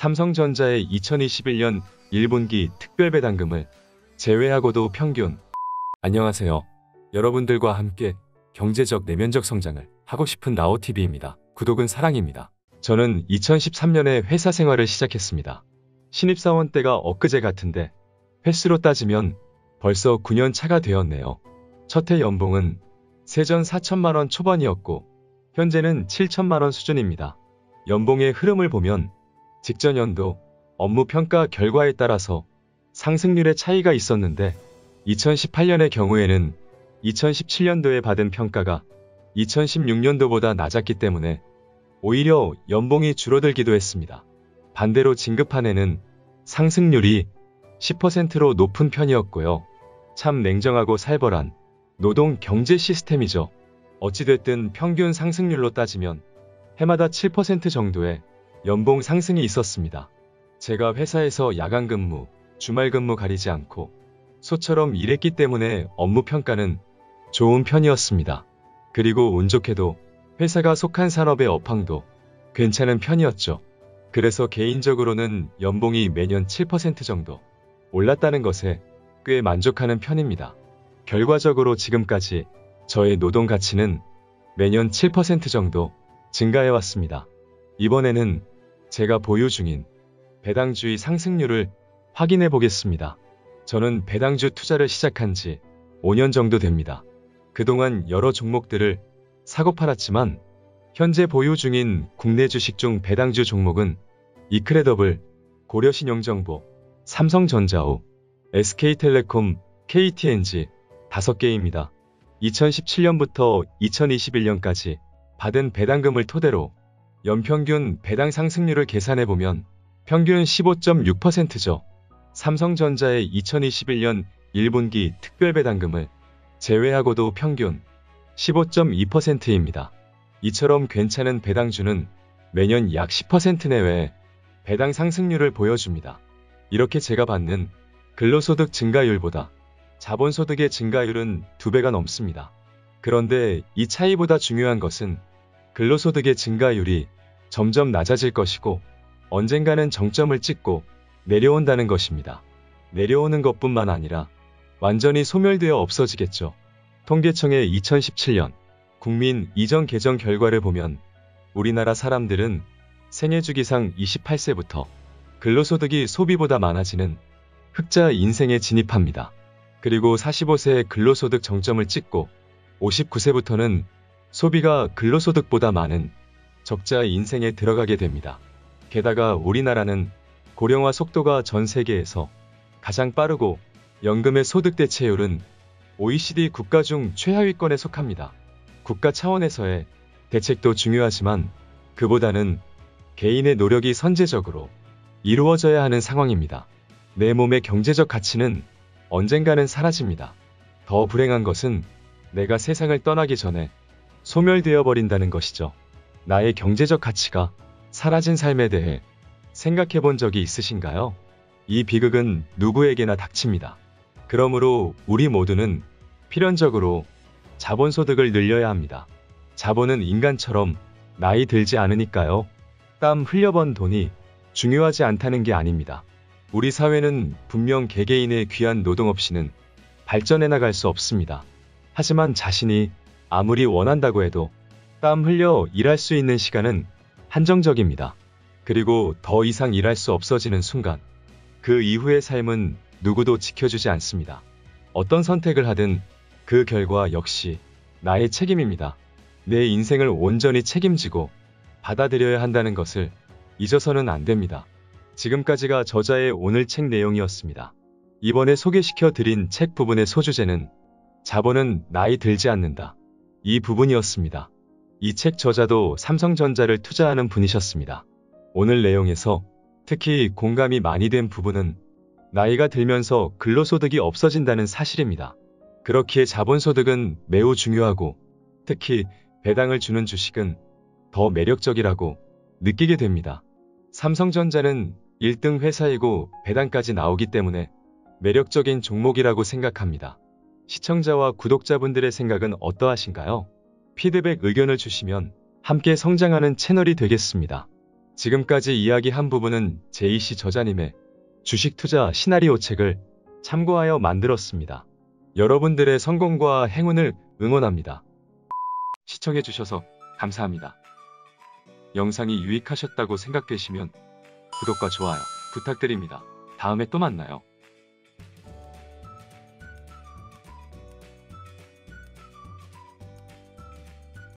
삼성전자의 2021년 1분기 특별배당금을 제외하고도 평균 안녕하세요. 여러분들과 함께 경제적 내면적 성장을 하고 싶은 나오TV입니다. 구독은 사랑입니다. 저는 2013년에 회사 생활을 시작했습니다. 신입사원 때가 엊그제 같은데 횟수로 따지면 벌써 9년 차가 되었네요. 첫 해 연봉은 세전 4천만원 초반이었고 현재는 7천만원 수준입니다. 연봉의 흐름을 보면 직전 연도 업무 평가 결과에 따라서 상승률의 차이가 있었는데 2018년의 경우에는 2017년도에 받은 평가가 2016년도보다 낮았기 때문에 오히려 연봉이 줄어들기도 했습니다. 반대로 진급한 해는 상승률이 10%로 높은 편이었고요. 참 냉정하고 살벌한 노동 경제 시스템이죠. 어찌됐든 평균 상승률로 따지면 해마다 7% 정도의 연봉 상승이 있었습니다. 제가 회사에서 야간 근무, 주말 근무 가리지 않고 소처럼 일했기 때문에 업무 평가는 좋은 편이었습니다. 그리고 운 좋게도 회사가 속한 산업의 업황도 괜찮은 편이었죠. 그래서 개인적으로는 연봉이 매년 7% 정도 올랐다는 것에 꽤 만족하는 편입니다. 결과적으로 지금까지 저의 노동 가치는 매년 7% 정도 증가해 왔습니다. 이번에는 제가 보유 중인 배당주의 상승률을 확인해 보겠습니다. 저는 배당주 투자를 시작한 지 5년 정도 됩니다. 그동안 여러 종목들을 사고 팔았지만 현재 보유 중인 국내 주식 중 배당주 종목은 이크레더블, 고려신용정보, 삼성전자우, SK텔레콤, KTNG 5개입니다. 2017년부터 2021년까지 받은 배당금을 토대로 연평균 배당 상승률을 계산해보면 평균 15.6%죠. 삼성전자의 2021년 1분기 특별배당금을 제외하고도 평균 15.2%입니다. 이처럼 괜찮은 배당주는 매년 약 10% 내외의 배당 상승률을 보여줍니다. 이렇게 제가 받는 근로소득 증가율보다 자본소득의 증가율은 2배가 넘습니다. 그런데 이 차이보다 중요한 것은 근로소득의 증가율이 점점 낮아질 것이고 언젠가는 정점을 찍고 내려온다는 것입니다. 내려오는 것뿐만 아니라 완전히 소멸되어 없어지겠죠. 통계청의 2017년 국민 이전 개정 결과를 보면 우리나라 사람들은 생애 주기상 28세부터 근로소득이 소비보다 많아지는 흑자 인생에 진입합니다. 그리고 45세에 근로소득 정점을 찍고 59세부터는 소비가 근로소득보다 많은 적자 인생에 들어가게 됩니다. 게다가 우리나라는 고령화 속도가 전 세계에서 가장 빠르고 연금의 소득 대체율은 OECD 국가 중 최하위권에 속합니다. 국가 차원에서의 대책도 중요하지만 그보다는 개인의 노력이 선제적으로 이루어져야 하는 상황입니다. 내 몸의 경제적 가치는 언젠가는 사라집니다. 더 불행한 것은 내가 세상을 떠나기 전에 소멸되어 버린다는 것이죠. 나의 경제적 가치가 사라진 삶에 대해 생각해 본 적이 있으신가요? 이 비극은 누구에게나 닥칩니다. 그러므로 우리 모두는 필연적으로 자본 소득을 늘려야 합니다. 자본은 인간처럼 나이 들지 않으니까요. 땀 흘려번 돈이 중요하지 않다는 게 아닙니다. 우리 사회는 분명 개개인의 귀한 노동 없이는 발전해 나갈 수 없습니다. 하지만 자신이 아무리 원한다고 해도 땀 흘려 일할 수 있는 시간은 한정적입니다. 그리고 더 이상 일할 수 없어지는 순간 그 이후의 삶은 누구도 지켜주지 않습니다. 어떤 선택을 하든 그 결과 역시 나의 책임입니다. 내 인생을 온전히 책임지고 받아들여야 한다는 것을 잊어서는 안 됩니다. 지금까지가 저자의 오늘 책 내용이었습니다. 이번에 소개시켜 드린 책 부분의 소주제는 자본은 나이 들지 않는다. 이 부분이었습니다. 이 책 저자도 삼성전자를 투자하는 분이셨습니다. 오늘 내용에서 특히 공감이 많이 된 부분은 나이가 들면서 근로소득이 없어진다는 사실입니다. 그렇기에 자본소득은 매우 중요하고 특히 배당을 주는 주식은 더 매력적이라고 느끼게 됩니다. 삼성전자는 1등 회사이고 배당까지 나오기 때문에 매력적인 종목이라고 생각합니다. 시청자와 구독자분들의 생각은 어떠하신가요? 피드백 의견을 주시면 함께 성장하는 채널이 되겠습니다. 지금까지 이야기한 부분은 제이씨 저자님의 주식 투자 시나리오 책을 참고하여 만들었습니다. 여러분들의 성공과 행운을 응원합니다. 시청해주셔서 감사합니다. 영상이 유익하셨다고 생각되시면 구독과 좋아요 부탁드립니다. 다음에 또 만나요.